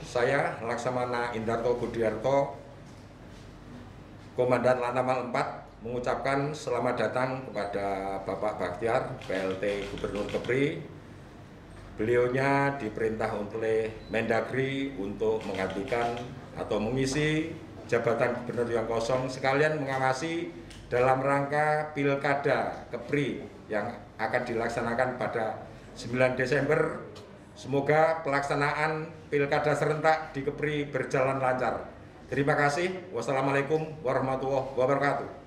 saya Laksamana Indarto Budiarto, Komandan Lantamal 4 mengucapkan selamat datang kepada Bapak Baktiar, PLT Gubernur Kepri. Beliaunya diperintah oleh Mendagri untuk menggantikan atau mengisi jabatan gubernur yang kosong sekalian mengawasi dalam rangka Pilkada Kepri yang akan dilaksanakan pada 9 Desember. Semoga pelaksanaan Pilkada serentak di Kepri berjalan lancar. Terima kasih. Wassalamualaikum warahmatullahi wabarakatuh.